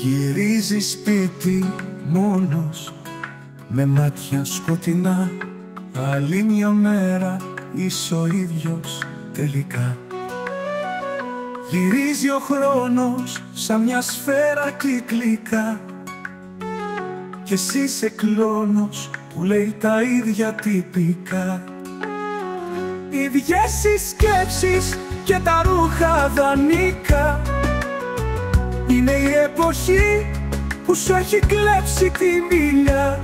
Γυρίζεις σπίτι μόνος με μάτια σκοτεινά. Άλλη μια μέρα είσαι ο ίδιος τελικά. Γυρίζει ο χρόνος σαν μια σφαίρα κυκλικά. Και εσύ είσαι κλόνος που λέει τα ίδια τυπικά. Ίδιες οι σκέψεις και τα ρούχα δανείκα Είναι η εποχή που σου έχει κλέψει τη μίλια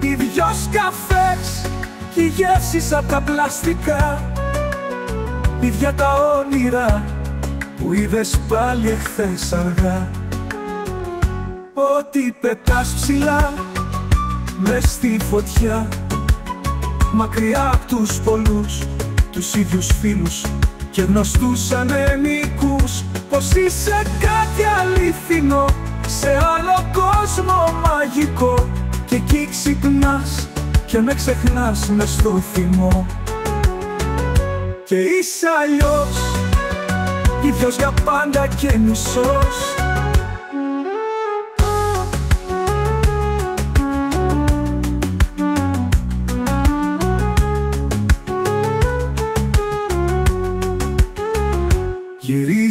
Οι δυο καφές και οι γεύσεις απ' τα πλαστικά. Ίδια τα όνειρα που είδες πάλι εχθές αργά. Ότι πετάς ψηλά μες στη φωτιά. Μακριά απ' τους πολλούς, τους ίδιους φίλους Και γνωστούς ανεμικούς Πως είσαι κάτι αλήθινο σε άλλο κόσμο μαγικό. Και εκεί ξυπνάς και με ξεχνάς μες στο θυμό. Και είσαι αλλιώς, ίδιος για πάντα και μισός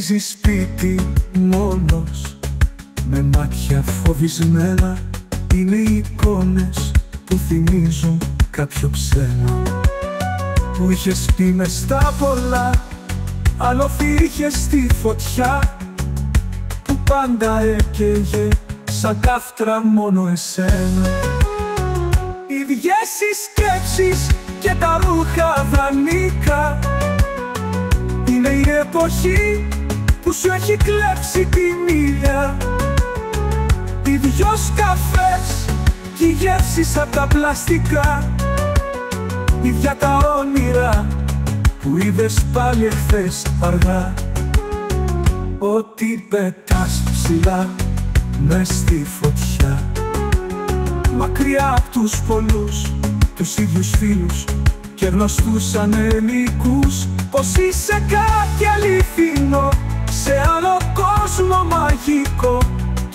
Γυρίζει σπίτι μόνος Με μάτια φοβισμένα. Είναι οι εικόνες που θυμίζουν κάποιο ψέμα. Που είχες πει μες στα πολλά Άλλο είχες στη φωτιά. Που πάντα έκαιγε σαν κάφτρα μόνο εσένα. Ίδιες οι σκέψεις και τα ρούχα δανείκα είναι η εποχή που σου έχει κλέψει τη μίλια Οι δυο καφές και οι γεύσεις απ' τα πλαστικά. Ίδια τα όνειρα που είδες πάλι εχθές αργά. Ότι πετάς ψηλά μες στη φωτιά. Μακριά απ' τους πολλούς, τους ίδιους φίλους και γνωστούς ανεμικούς Πως είσαι κάτι αληθινό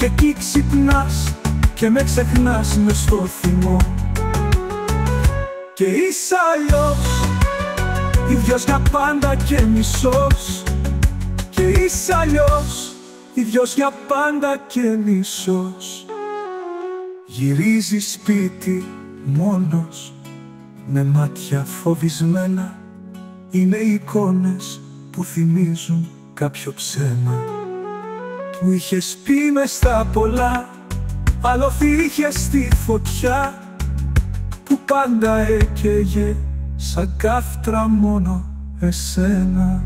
Και εκεί ξυπνάς και με ξεχνάς μες στο θυμό. Και είσαι αλλιώς, ίδιος για πάντα και μισός. Και είσαι αλλιώς, ίδιος για πάντα και μισός. Γυρίζεις σπίτι μόνος με μάτια φοβισμένα. Είναι οι εικόνες που θυμίζουν κάποιο ψέμα Που είχες πει μες στα πολλά άλλο είχε στη φωτιά Που πάντα έκαιγε σαν κάφτρα μόνο εσένα